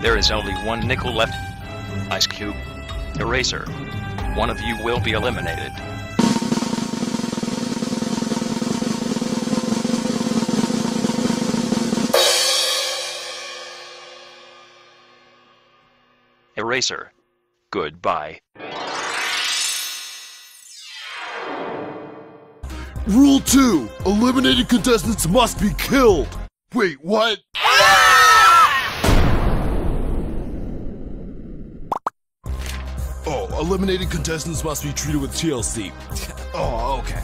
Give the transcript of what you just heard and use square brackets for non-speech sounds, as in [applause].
There is only one nickel left. Ice Cube. Eraser. One of you will be eliminated. Eraser. Goodbye. Rule 2 Eliminated contestants must be killed! Wait, what? Eliminated contestants must be treated with TLC. [laughs] Oh, okay.